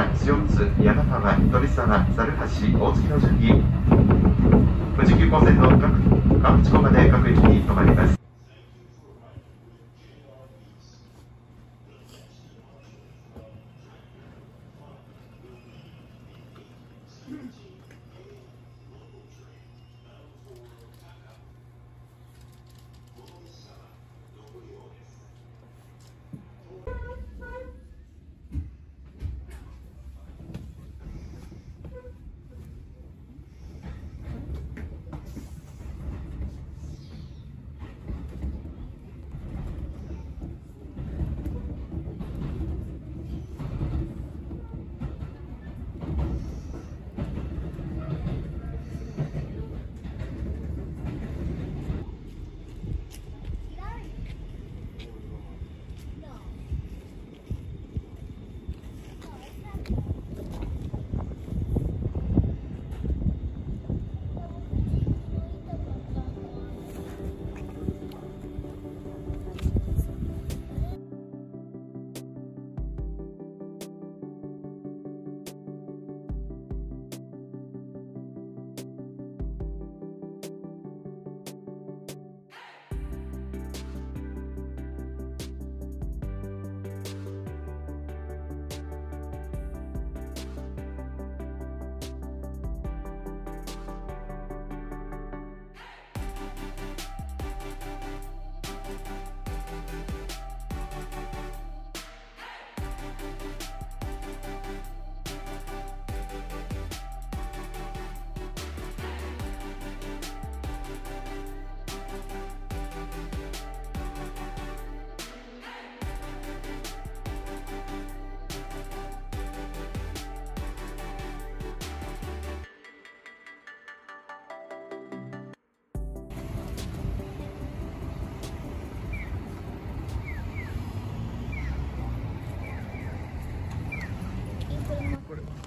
原、塩津、山川、鳥沢、猿橋、大月の順に、富士急行線の各各地方まで各駅に停まります。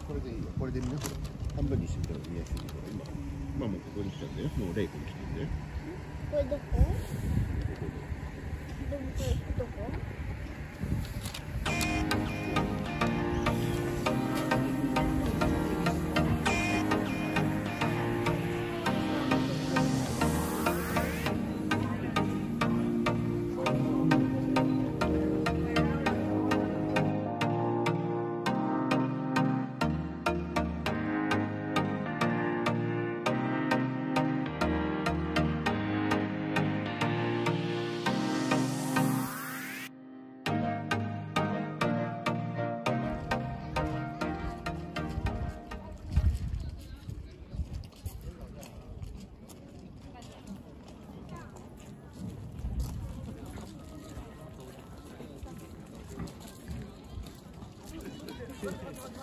これでいいよ。これでみんなこれ半分にしてみたら見やすいから今。まあもうここに来たんだよ。もうレイクに来てんだよ。これどこここ？どこ？どこ？two, three.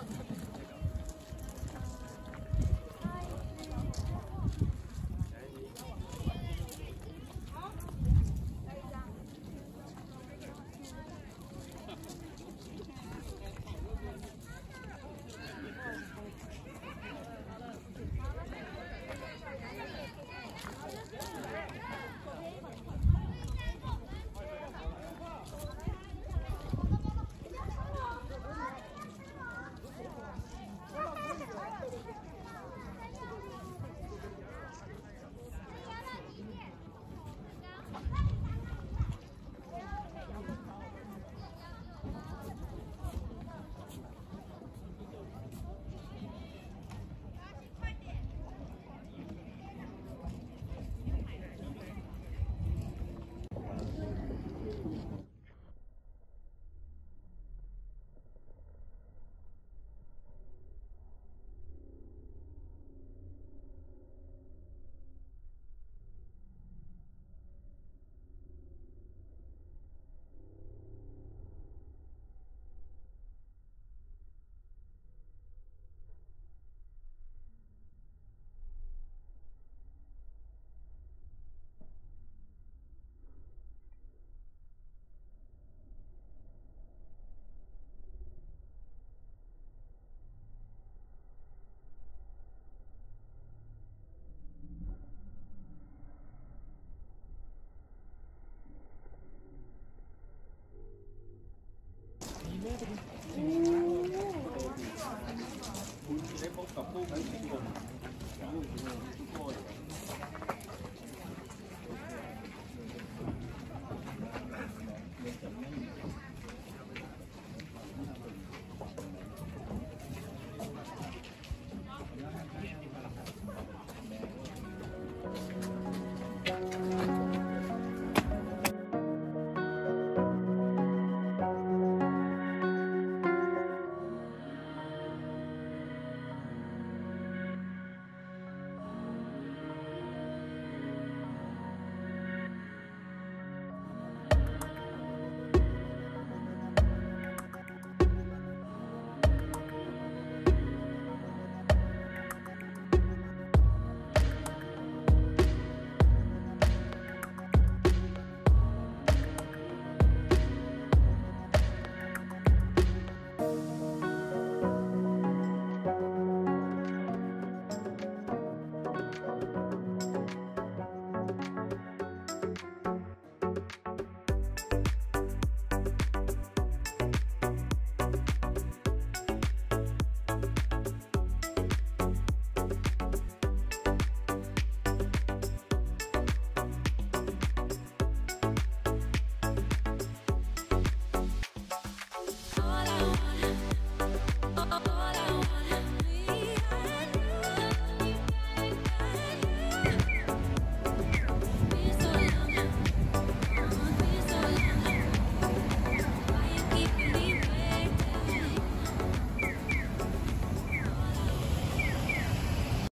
음.